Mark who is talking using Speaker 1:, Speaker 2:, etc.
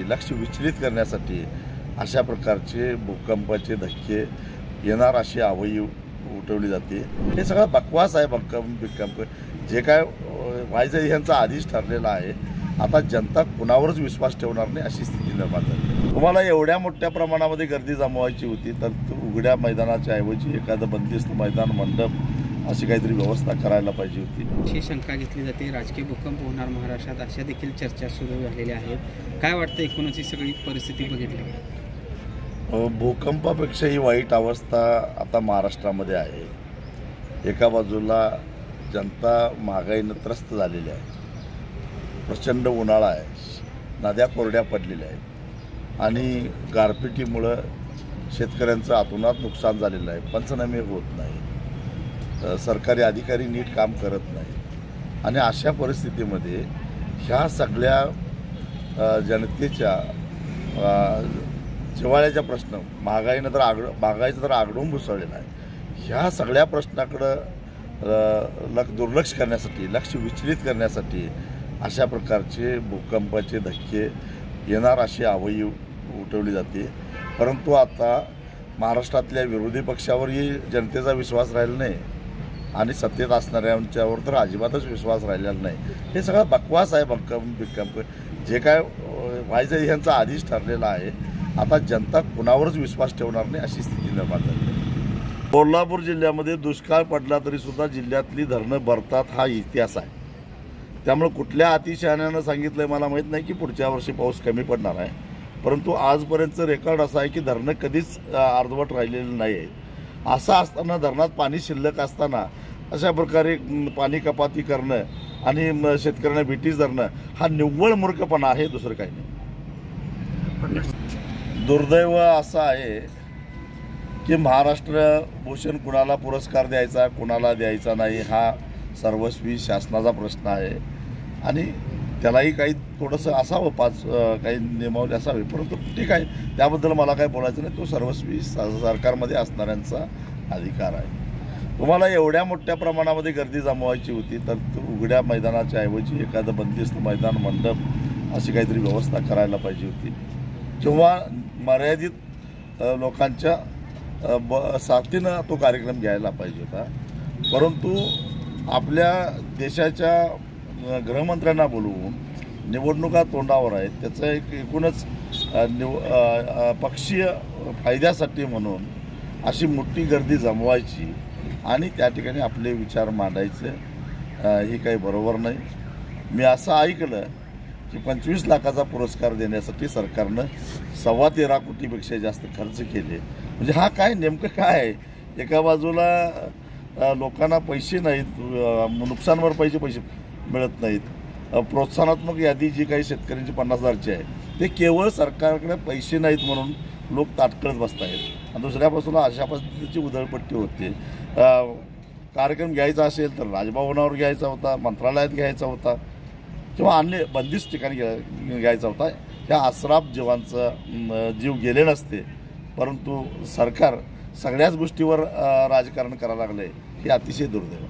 Speaker 1: करण्यासाठी लक्ष विचलित करण्यासाठी अशा प्रकारचे भूकंपाचे धक्के येणार अशी आवई उठवली जाते. हे सगळं बकवास आहे भक्कम भूकंप. जे काय व्हायचं यांचा आधीच ठरलेला आहे. आता जनता कुणावरच विश्वास ठेवणार नाही अशी स्थिती निर्माण झाली. तुम्हाला एवढ्या मोठ्या प्रमाणामध्ये गर्दी जमवायची होती तर उघड्या मैदानाच्या ऐवजी एखादं बंदिस्त मैदान मंडप अशी काहीतरी व्यवस्था करायला पाहिजे होती.
Speaker 2: अशी शंका घेतली जाते राजकीय भूकंप होणार महाराष्ट्रात अशा देखील चर्चा सुरू झालेल्या आहेत. काय वाटतं एकूणच ही सगळी परिस्थिती बघितली?
Speaker 1: अ, भूकंपापेक्षाही वाईट अवस्था आता महाराष्ट्रामध्ये आहे. एका बाजूला जनता महागाईनं त्रस्त झालेली आहे. प्रचंड उन्हाळा आहे. नद्या कोरड्या पडलेल्या आहेत. आणि गारपिटीमुळं शेतकऱ्यांचं आतोनात नुकसान झालेलं आहे. पंचनामे होत नाही सरकारी अधिकारी नीट काम करत नाही. आणि अशा परिस्थितीमध्ये ह्या सगळ्या जनतेच्या जिवाळ्याचा प्रश्न महागाईनं तर आगड महागाईचं तर आगडून घुसळलेला आहे. ह्या सगळ्या प्रश्नाकडं लक्ष दुर्लक्ष करण्यासाठी लक्ष विचलित करण्यासाठी अशा प्रकारचे भूकंपाचे धक्के येणार अशी आवई उठवली जाते. परंतु आता महाराष्ट्रातल्या विरोधी पक्षावरही जनतेचा विश्वास राहिला नाही. आणि सत्तेत असणाऱ्यांच्यावर तर अजिबातच विश्वास राहिलेला नाही. हे सगळं बकवास आहे भक्कम बिक्कम जे काय व्हायचं यांचा आधीच ठरलेला आहे. आता जनता कुणावरच विश्वास ठेवणार नाही अशी स्थिती निर्माण झाली कोल्हापूर जिल्ह्यामध्ये दुष्काळ पडला तरीसुद्धा जिल्ह्यातली धरणं भरतात हा इतिहास आहे. त्यामुळे कुठल्या अतिशहाण्यानं सांगितलंय मला माहीत नाही की पुढच्या वर्षी पाऊस कमी पडणार आहे. परंतु आजपर्यंतचं रेकॉर्ड असं आहे की धरणं कधीच अर्धवट राहिलेलं नाही आहे असं असताना धरणात पाणी शिल्लक असताना अशा प्रकारे पाणी कपाती करणं आणि म, शेतकऱ्यांना भेटीस धरणं हा निव्वळ मूर्खपणा आहे दुसरं काही नाही. दुर्दैव असं आहे की महाराष्ट्र भूषण कुणाला पुरस्कार द्यायचा कुणाला द्यायचा नाही हा सर्वस्वी शासनाचा प्रश्न आहे. आणि त्यालाही काही थोडंसं असावं पाच काही नियमावली असावी परंतु ठीक आहे त्याबद्दल मला काही बोलायचं नाही तो सर्वस्वी स- सरकारमध्ये असणाऱ्यांचा अधिकार आहे. तुम्हाला एवढ्या मोठ्या प्रमाणामध्ये गर्दी जमवायची होती तर उघड्या मैदानाच्या ऐवजी एखादं बंदिस्त मैदान मंडप अशी काहीतरी व्यवस्था करायला पाहिजे होती. किंवा मर्यादित लोकांच्या ब साथीनं तो कार्यक्रम घ्यायला पाहिजे होता. परंतु आपल्या देशाच्या गृहमंत्र्यांना बोलवून निवडणुका तोंडावर आहेत त्याचं एक एकूणच निव पक्षीय फायद्यासाठी म्हणून अशी मोठी गर्दी जमवायची आणि त्या ठिकाणी आपले विचार मांडायचे. हे काही बरोबर नाही. मी असं ऐकलं की पंचवीस लाखाचा पुरस्कार देण्यासाठी सरकारनं सव्वा तेरा कोटीपेक्षा जास्त खर्च केले. म्हणजे हा काय नेमकं काय आहे? एका बाजूला लोकांना पैसे नाहीत नुकसानवर पैसे पैसे मिळत नाहीत. प्रोत्साहनात्मक यादी जी काही शेतकऱ्यांची पन्नास हजारची आहे ते केवळ सरकारकडे पैसे नाहीत म्हणून लोक ताटकळत बसत आहेत आणि अशा पद्धतीची उधळपट्टी होते. कार्यक्रम घ्यायचा असेल तर राजभवनावर घ्यायचा होता मंत्रालयात घ्यायचा होता किंवा अन्य बंदिस्त ठिकाणी घ्यायचा होता. ह्या आसराफ जीवांचं जीव गेले नसते परंतु सरकार सगळ्याच गोष्टीवर राजकारण करायला लागलं आहे हे अतिशय दुर्दैव.